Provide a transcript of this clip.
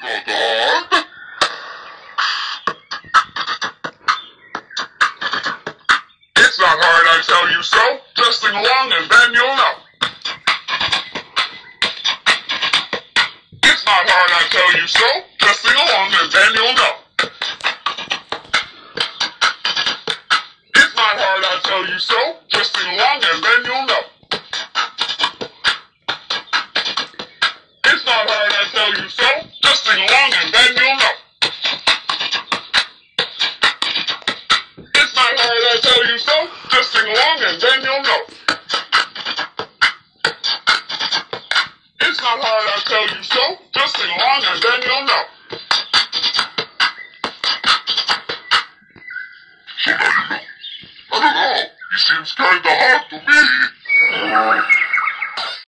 It's not hard, I tell you so. Just sing along and then you'll know. It's not hard, I tell you so. Just sing along and then you'll know. It's not hard, I tell you so. Just sing along sing along and then you'll know. It's not hard, I tell you so. Just sing along and then you'll know. It's not hard, I tell you so. Just sing along and then you'll know. So now you know. I don't know. He seems kinda hard to me.